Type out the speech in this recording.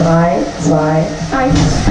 drei, zwei, eins.